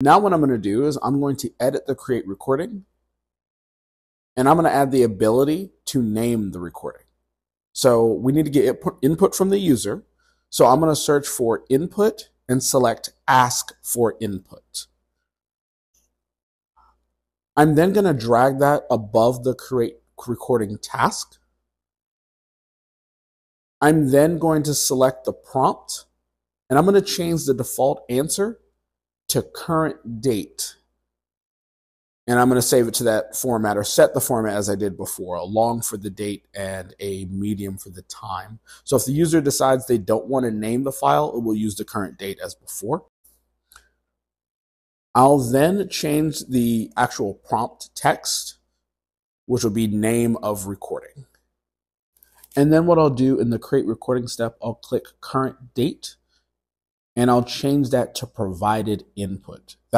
Now what I'm going to do is I'm going to edit the create recording and I'm going to add the ability to name the recording. So we need to get input from the user. So I'm going to search for input and select ask for input. I'm then going to drag that above the create recording task. I'm then going to select the prompt and I'm going to change the default answer to current date. And I'm going to save it to that format or set the format as I did before, a long for the date and a medium for the time. So if the user decides they don't want to name the file, it will use the current date as before. I'll then change the actual prompt text, which will be name of recording. And then what I'll do in the create recording step, I'll click current date and I'll change that to provided input. That